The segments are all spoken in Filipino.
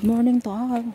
Good morning to all.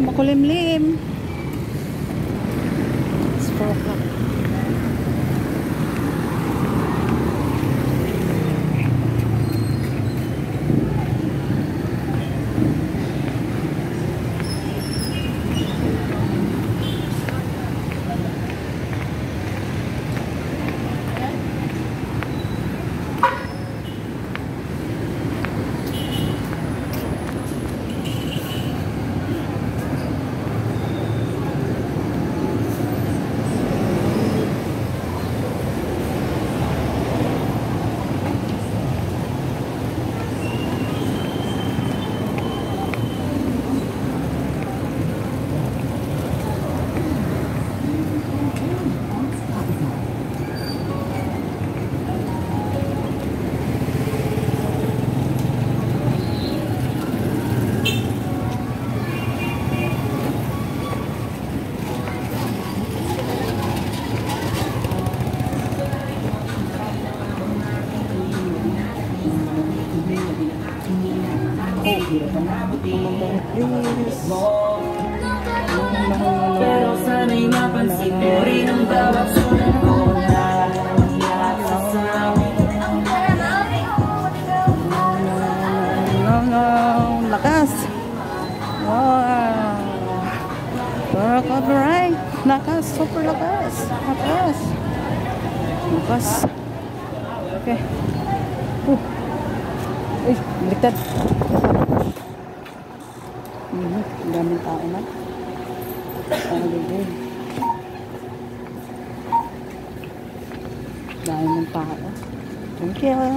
Makulimlim. Please. Pero sana'y napansin mo rin ang bawat sulat ko na. Lakas. Wow. Super copyright. Lakas. Super lakas. Lakas. Lakas. Okay. Uh. Uy, baliktad. Mhm, ang daming tao na. Gagawin. Dahil ng tao. Thank you.